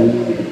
Amen.